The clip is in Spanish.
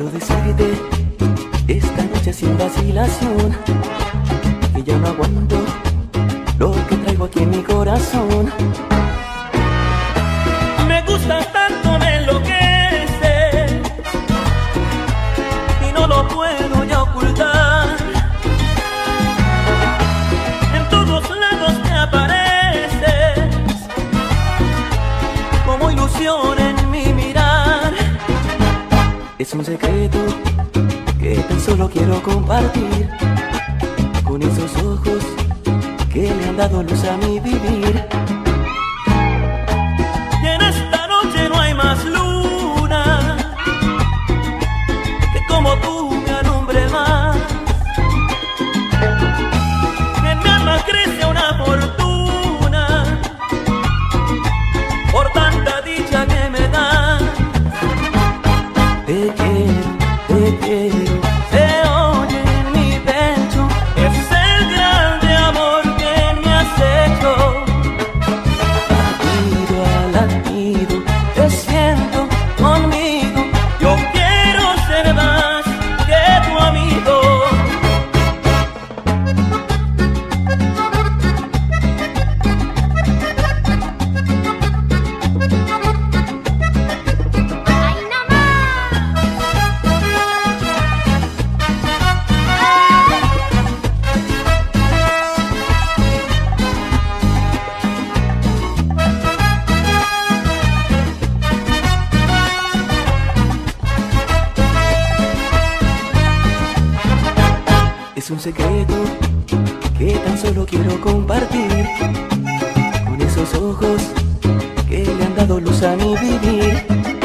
Quiero decirte esta noche sin vacilación que ya no aguanto lo que traigo aquí en mi corazón. Es un secreto que tan solo quiero compartir con esos ojos que le han dado luz a mi vivir. Es un secreto que tan solo quiero compartir con esos ojos que le han dado luz a mi vivir.